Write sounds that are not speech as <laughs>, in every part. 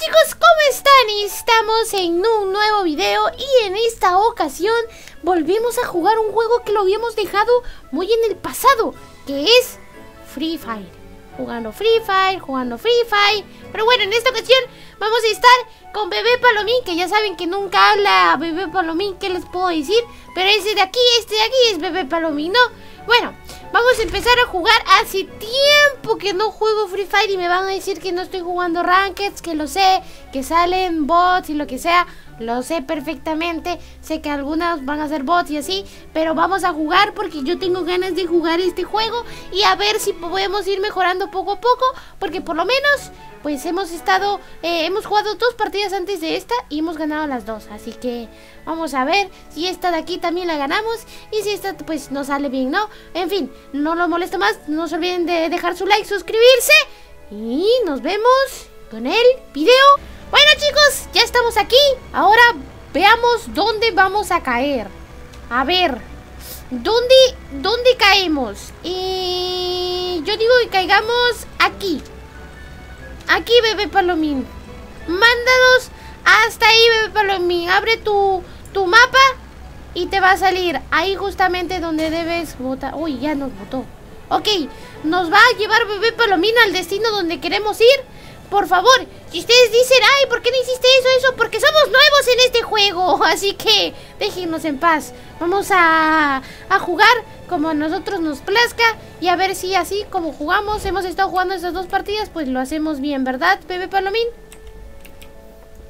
chicos, ¿cómo están? Estamos en un nuevo video y en esta ocasión volvemos a jugar un juego que lo habíamos dejado muy en el pasado, que es Free Fire. Jugando Free Fire, jugando Free Fire. Pero bueno, en esta ocasión vamos a estar con Bebé Palomín, que ya saben que nunca habla Bebé Palomín, ¿qué les puedo decir? Pero ese de aquí, este de aquí es Bebé Palomín, ¿no? Bueno, vamos a empezar a jugar. Hace tiempo que no juego Free Fire y me van a decir que no estoy jugando Rankeds, que lo sé, que salen bots y lo que sea. Lo sé perfectamente, sé que algunas van a ser bots y así, pero vamos a jugar porque yo tengo ganas de jugar este juego y a ver si podemos ir mejorando poco a poco, porque por lo menos pues hemos estado, eh, hemos jugado dos partidas antes de esta y hemos ganado las dos. Así que vamos a ver si esta de aquí también la ganamos y si esta pues nos sale bien, ¿no? En fin, no lo molesto más, no se olviden de dejar su like, suscribirse y nos vemos con el video. Bueno chicos, ya estamos aquí. Ahora veamos dónde vamos a caer. A ver, ¿dónde, dónde caemos? Y yo digo que caigamos aquí. Aquí, bebé Palomín. Mándanos hasta ahí, bebé Palomín. Abre tu, tu mapa y te va a salir ahí justamente donde debes votar. Uy, ya nos votó. Ok, nos va a llevar bebé Palomín al destino donde queremos ir. Por favor, si ustedes dicen, ay, ¿por qué no hiciste eso, eso? Porque somos nuevos en este juego. <laughs> Así que déjenos en paz. Vamos a, a jugar como a nosotros nos plazca y a ver si así como jugamos, hemos estado jugando esas dos partidas, pues lo hacemos bien, ¿verdad, bebé Palomín?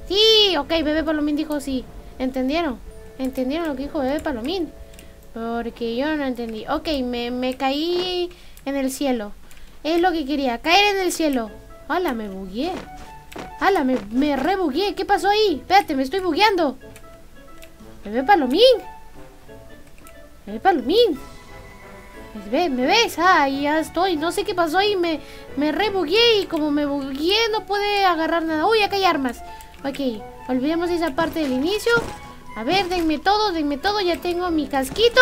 Sí, ok, bebé Palomín dijo sí. ¿Entendieron? ¿Entendieron lo que dijo bebé Palomín? Porque yo no entendí. Ok, me, me caí en el cielo. Es lo que quería, caer en el cielo. ¡Hala, me bugué! ¡Hala, me, me rebugué! ¿Qué pasó ahí? Espérate, me estoy bugueando. Bebé Palomín. Bebé Palomín. ¿Me, ¿Me ves? Ah, ya estoy. No sé qué pasó ahí. Me, me rebugué y como me bugué no puede agarrar nada. Uy, acá hay armas. Ok, olvidemos esa parte del inicio. A ver, denme todo, denme todo. Ya tengo mi casquito.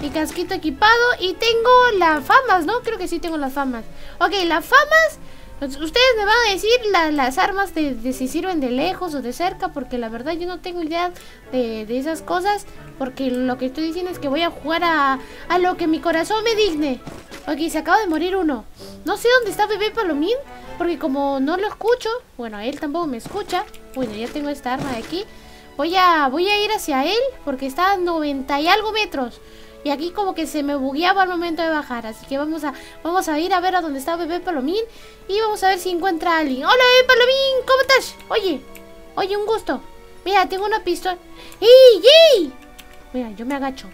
Mi casquito equipado. Y tengo las famas, ¿no? Creo que sí tengo las famas. Ok, las famas Ustedes me van a decir las armas de, si sirven de lejos o de cerca, porque la verdad yo no tengo idea de, esas cosas, porque lo que estoy diciendo es que voy a jugar a, a, lo que mi corazón me digne. Ok, se acaba de morir uno. No sé dónde está Bebé Palomín, porque como no lo escucho, bueno, él tampoco me escucha. Bueno, ya tengo esta arma de aquí. Voy a, voy a ir hacia él, porque está a 90 y algo metros. Y aquí como que se me bugueaba al momento de bajar. Así que vamos a, vamos a ir a ver a dónde está Bebé Palomín. Y vamos a ver si encuentra a alguien. ¡Hola, Bebé Palomín! ¿Cómo estás? Oye, oye, un gusto. Mira, tengo una pistola. ¡Ey, ey! Mira, yo me agacho.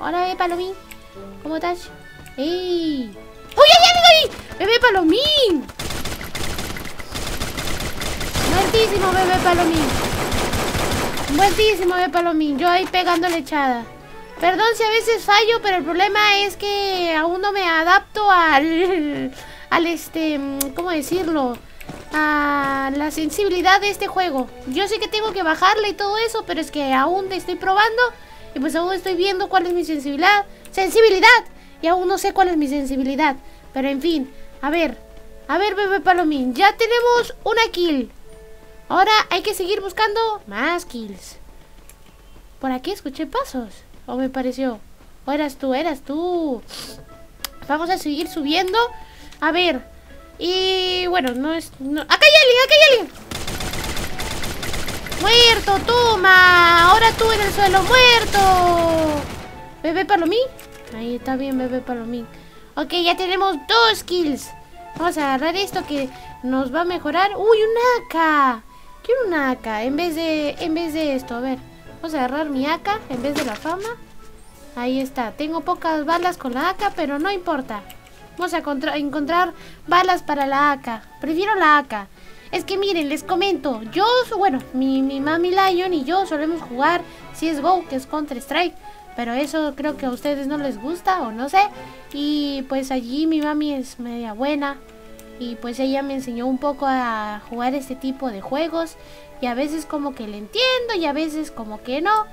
Hola, Bebé Palomín. ¿Cómo estás? ¡Ey! ¡Uy, ay, ay, ay! ¡Bebé Palomín! Muertísimo, Bebé Palomín. Buenísimo de Palomín. Yo ahí pegando lechada. Perdón si a veces fallo, pero el problema es que aún no me adapto al... <laughs> Al este... ¿Cómo decirlo? A la sensibilidad de este juego. Yo sé que tengo que bajarle y todo eso, pero es que aún estoy probando. Y pues aún estoy viendo cuál es mi sensibilidad. ¡Sensibilidad! Y aún no sé cuál es mi sensibilidad. Pero en fin, a ver. A ver, bebé Palomín. Ya tenemos una kill. Ahora hay que seguir buscando más kills. Por aquí escuché pasos. ¿O me pareció? ¿O eras tú? ¿Eras tú? Vamos a seguir subiendo. A ver. Y bueno, no es... ¡Acá hay alguien! ¡Acá hay alguien! ¡Muerto! ¡Toma! Ahora tú en el suelo. ¡Muerto! ¿Bebé Palomín? Ahí está bien, bebé Palomín. Ok, ya tenemos dos kills. Vamos a agarrar esto que nos va a mejorar. ¡Uy, un AK! Quiero una AK en vez de, en vez de esto. A ver, vamos a agarrar mi AK en vez de la fama. Ahí está. Tengo pocas balas con la AK, pero no importa. Vamos a encontrar balas para la AK. Prefiero la AK. Es que miren, les comento. Yo, bueno, mi, mi mami Lion y yo solemos jugar CSGO, que es Counter-Strike. Pero eso creo que a ustedes no les gusta o no sé. Y pues allí mi mami es media buena y pues ella me enseñó un poco a jugar este tipo de juegos y a veces como que le entiendo y a veces como que no.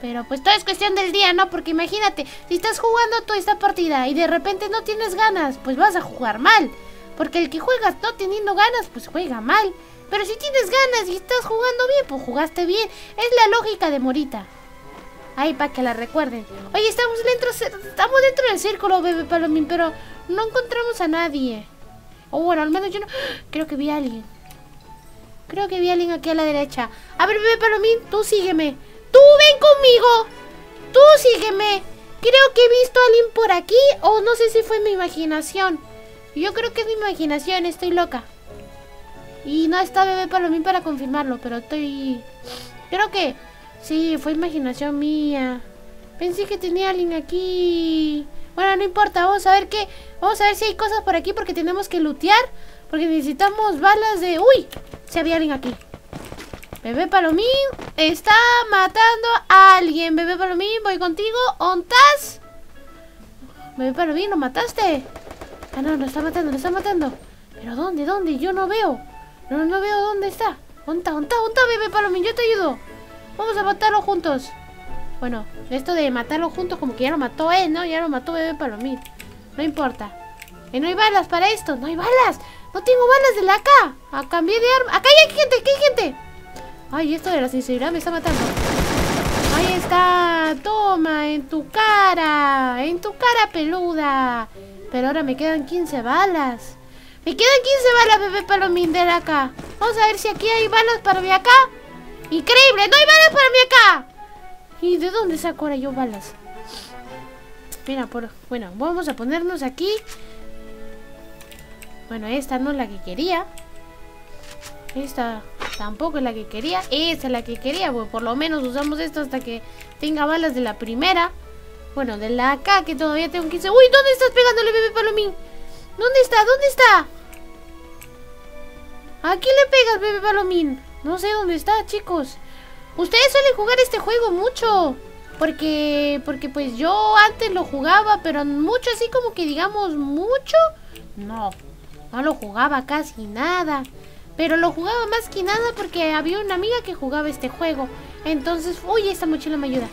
Pero pues todo es cuestión del día, ¿no? Porque imagínate, si estás jugando toda esta partida y de repente no tienes ganas, pues vas a jugar mal. Porque el que juegas no teniendo ganas, pues juega mal. Pero si tienes ganas y estás jugando bien, pues jugaste bien. Es la lógica de Morita. Ahí, para que la recuerden. Oye, estamos dentro, estamos dentro del círculo, bebé Palomín, pero no encontramos a nadie. O bueno, al menos yo no... Creo que vi a alguien. Creo que vi a alguien aquí a la derecha. A ver, bebé Palomín, tú sígueme. Tú ven conmigo. Tú sígueme. Creo que he visto a alguien por aquí o no sé si fue mi imaginación. Yo creo que es mi imaginación, estoy loca. Y no está bebé Palomín para confirmarlo, pero estoy... Creo que Sí, fue imaginación mía. Pensé que tenía alguien aquí. Bueno, no importa, vamos a ver qué. Vamos a ver si hay cosas por aquí porque tenemos que lootear. Porque necesitamos balas de... ¡Uy! Si había alguien aquí. Bebé Palomín está matando a alguien. Bebé Palomín, voy contigo. ¿Ontas? Bebé Palomín, ¿lo mataste? Ah, no, lo está matando, lo está matando. ¿Pero dónde? ¿Dónde? Yo no veo. No, no veo dónde está. ¿Onta, onta, onta, bebé Palomín? Yo te ayudo. Vamos a matarlo juntos. Bueno, esto de matarlo juntos como que ya lo mató él, ¿no? Ya lo mató Bebé Palomín. No importa. Y no hay balas para esto. No hay balas. No tengo balas de la acá. A cambié de arma. Acá hay gente, aquí hay gente. Ay, esto de la sinceridad me está matando. Ahí está. Toma, en tu cara. En tu cara peluda. Pero ahora me quedan 15 balas. Me quedan 15 balas, bebé palomín de acá. Vamos a ver si aquí hay balas para de acá. ¡Increíble! ¡No hay balas para mí acá! ¿Y de dónde saco ahora yo balas? Mira, por... Bueno, vamos a ponernos aquí. Bueno, esta no es la que quería. Esta tampoco es la que quería. Esta es la que quería. Por lo menos usamos esto hasta que tenga balas de la primera. Bueno, de la acá que todavía tengo 15. ¡Uy! ¿Dónde estás pegándole, bebé palomín? ¿Dónde está? ¿Dónde está? ¿A quién le pegas, bebé palomín? No sé dónde está, chicos. Ustedes suelen jugar este juego mucho. Porque, porque pues yo antes lo jugaba, pero mucho así como que digamos mucho. No, no lo jugaba casi nada. Pero lo jugaba más que nada porque había una amiga que jugaba este juego. Entonces, uy, esta mochila me ayuda.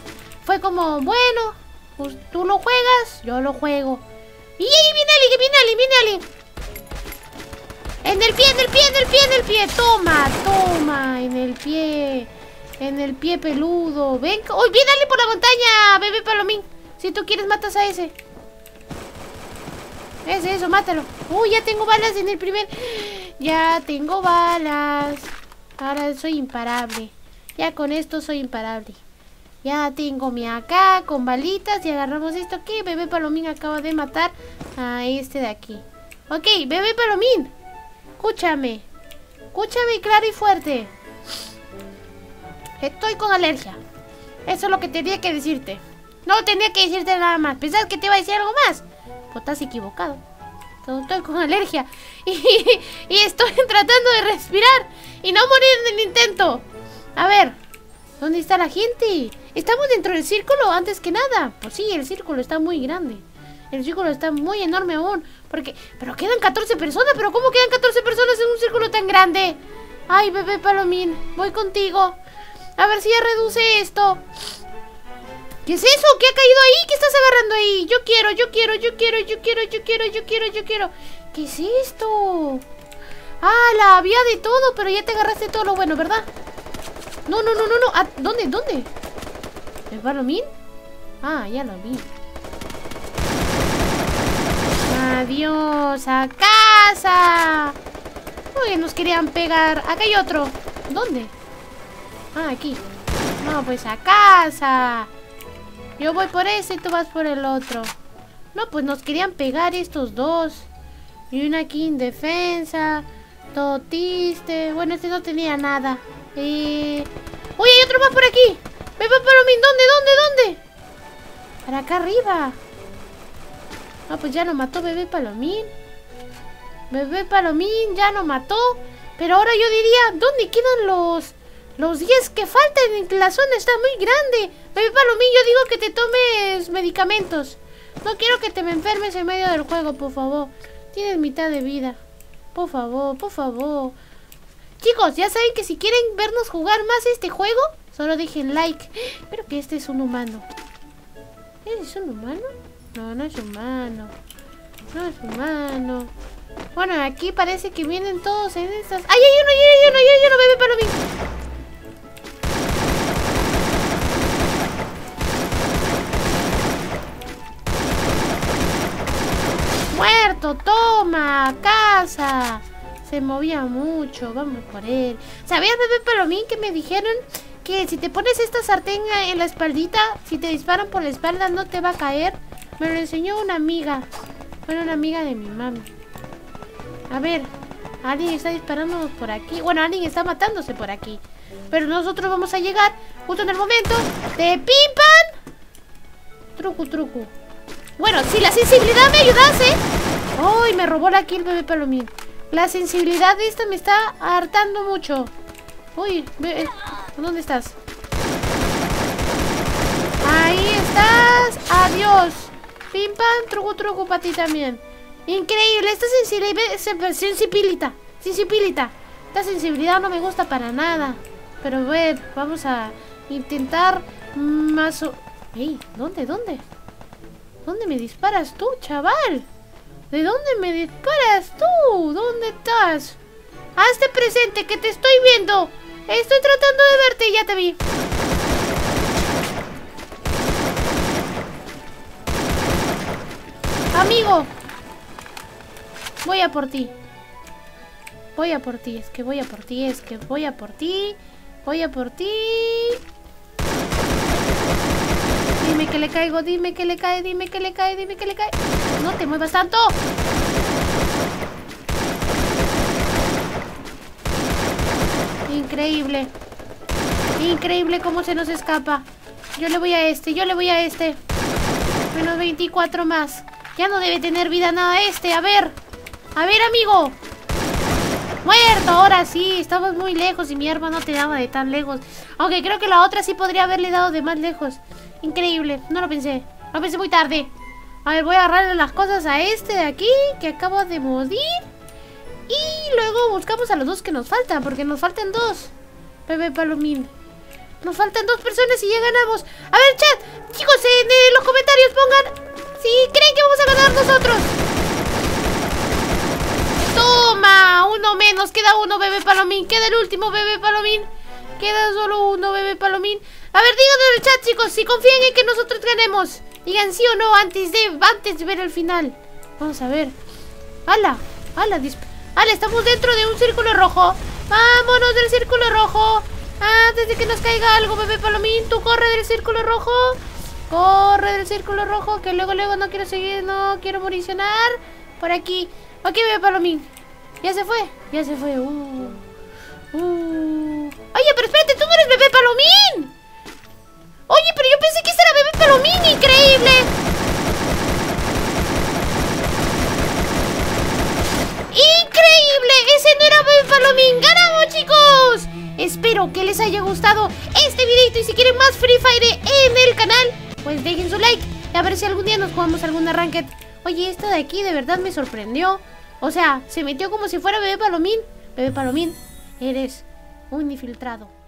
Fue como, bueno, pues tú lo juegas, yo lo juego. Y ahí viene Ali, viene Ali, viene. En el pie, en el pie, en el pie, en el pie. Toma, toma, en el pie. En el pie peludo. Ven. ¡Uy, dale por la montaña, bebé palomín! Si tú quieres, matas a ese. Ese, eso, mátalo. Uy, ya tengo balas en el primer. Ya tengo balas. Ahora soy imparable. Ya con esto soy imparable. Ya tengo mi acá con balitas y agarramos esto aquí. Bebé Palomín acaba de matar a este de aquí. Ok, Bebé Palomín. Escúchame. Escúchame claro y fuerte. Estoy con alergia. Eso es lo que tenía que decirte. No tenía que decirte nada más. ¿Pensás que te iba a decir algo más? Pues estás equivocado. Estoy con alergia. <laughs> Y, estoy <laughs> tratando de respirar. Y no morir en el intento. A ver. ¿Dónde está la gente? Estamos dentro del círculo antes que nada. Pues sí, el círculo está muy grande. El círculo está muy enorme aún. Porque... Pero quedan 14 personas. ¿Pero cómo quedan 14 personas en un círculo tan grande? Ay, bebé Palomín. Voy contigo. A ver si ya reduce esto. ¿Qué es eso? ¿Qué ha caído ahí? ¿Qué estás agarrando ahí? Yo quiero, yo quiero, yo quiero, yo quiero, yo quiero, yo quiero, yo quiero. ¿Qué es esto? Ah, la había de todo, pero ya te agarraste todo lo bueno, ¿verdad? No, no, no, no, no. Ah, ¿Dónde? ¿Dónde? ¿El Palomín? Ah, ya lo vi. Adiós, a casa. Uy, nos querían pegar. Acá hay otro. ¿Dónde? Ah, aquí. No, pues a casa. Yo voy por ese y tú vas por el otro. No, pues nos querían pegar estos dos. Y una aquí en defensa. Totiste. Bueno, este no tenía nada. Eh... Uy, hay otro más por aquí. Ve, mí. ¿Dónde, dónde, dónde? Para acá arriba. Ah, pues ya lo mató Bebé Palomín. Bebé Palomín ya lo mató. Pero ahora yo diría, ¿dónde quedan los... Los 10 que faltan? La zona está muy grande. Bebé Palomín, yo digo que te tomes medicamentos. No quiero que te me enfermes en medio del juego, por favor. Tienes mitad de vida. Por favor, por favor. Chicos, ya saben que si quieren vernos jugar más este juego, solo dejen like. Pero que este es un humano. ¿Es un humano? No, no es humano. No es humano. Bueno, aquí parece que vienen todos en estas... ¡Ay, hay uno, hay uno, hay uno, bebé palomín! ¡Toma! ¡Casa! Se movía mucho. Vamos por él. ¿Sabías, bebé palomín, que me dijeron que si te pones esta sartén en la espaldita, si te disparan por la espalda no te va a caer? Me lo enseñó una amiga. Bueno, una amiga de mi mami. A ver, alguien está disparándonos por aquí. Bueno, alguien está matándose por aquí. Pero nosotros vamos a llegar justo en el momento de pimpan. Truco, truco. Bueno, si la sensibilidad me ayudase. ¡Ay! me robó la kill, bebé palomín. La sensibilidad de esta me está hartando mucho. Uy, bebé, ¿dónde estás? Ahí estás. Adiós. Pim pam, truco truco para ti también. Increíble, esta sensibilidad. Sensibilita. Sensibilita. Esta sensibilidad no me gusta para nada. Pero bueno, vamos a intentar más. ¡Ey! ¿Dónde? ¿Dónde? ¿Dónde me disparas tú, chaval? ¿De dónde me disparas tú? ¿Dónde estás? Hazte presente que te estoy viendo. Estoy tratando de verte, ya te vi. Amigo. Voy a por ti. Voy a por ti, es que voy a por ti, es que voy a por ti. Voy a por ti. Dime que le caigo, dime que le cae, dime que le cae, dime que le cae. No te muevas tanto. Increíble. Increíble cómo se nos escapa. Yo le voy a este, yo le voy a este. Menos 24 más. Ya no debe tener vida nada este. A ver. A ver, amigo. Muerto, ahora sí. Estamos muy lejos y mi arma no te daba de tan lejos. Aunque creo que la otra sí podría haberle dado de más lejos. Increíble, no lo pensé. Lo pensé muy tarde. A ver, voy a agarrarle las cosas a este de aquí, que acabo de morir. Y luego buscamos a los dos que nos faltan, porque nos faltan dos. Bebé Palomín. Nos faltan dos personas y ya ganamos. A ver, chat, chicos, en los comentarios pongan si creen que vamos a ganar nosotros. Toma, uno menos, queda uno, bebé Palomín. Queda el último, bebé Palomín. Queda solo uno, bebé Palomín. A ver, díganos en el chat, chicos, si confían en que nosotros ganemos. Digan sí o no antes de, antes de ver el final. Vamos a ver. ¡Hala! ¡Hala! ¡Hala! Estamos dentro de un círculo rojo. ¡Vámonos del círculo rojo! Antes de que nos caiga algo, bebé Palomín. Tú corre del círculo rojo. Corre del círculo rojo. Que luego, luego no quiero seguir. No quiero municionar. Por aquí. Ok, bebé Palomín. Ya se fue. Ya se fue. Uh. Uh. Oye, pero espérate, tú no eres bebé Palomín. Oye, pero yo pensé que ese era Bebé Palomín, increíble. ¡Increíble! ¡Ese no era Bebé Palomín! ¡Ganamos, chicos! Espero que les haya gustado este videito y si quieren más Free Fire en el canal, pues dejen su like y a ver si algún día nos jugamos alguna ranked. Oye, esta de aquí de verdad me sorprendió. O sea, se metió como si fuera Bebé Palomín. Bebé Palomín, eres un infiltrado.